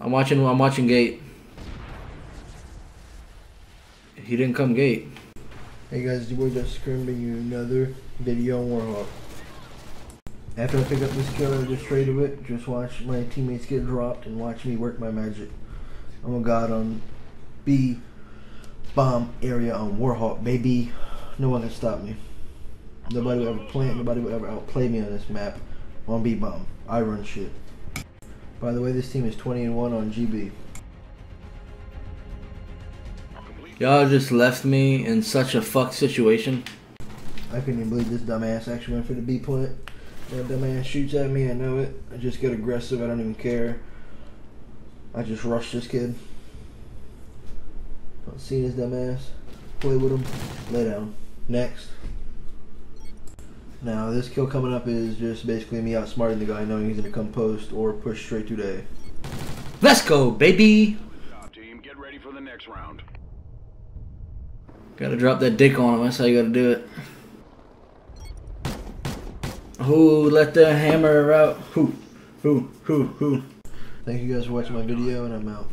I'm watching. I'm watching gate. He didn't come gate. Hey guys, boy just bringing you another video on Warhawk. After I pick up this kill, I just traded it. Just watch my teammates get dropped and watch me work my magic. I'm a god on B bomb area on Warhawk, baby. No one can stop me. Nobody will ever plant, nobody will ever outplay me on this map on B bomb. I run shit. By the way, this team is 20 and 1 on GB. Y'all just left me in such a fucked situation. I couldn't even believe this dumbass actually went for the B point. That dumbass shoots at me, I know it. I just get aggressive, I don't even care. I just rush this kid. Don't see this dumbass. Play with him. Lay down. Next. Now this kill coming up is just basically me outsmarting the guy knowing he's gonna come post or push straight to the Let's go, baby. Team, get ready for the next round. Gotta drop that dick on him. That's how you gotta do it. Who let the hammer out? Who? Who? Who? Who? Thank you guys for watching my video and I'm out.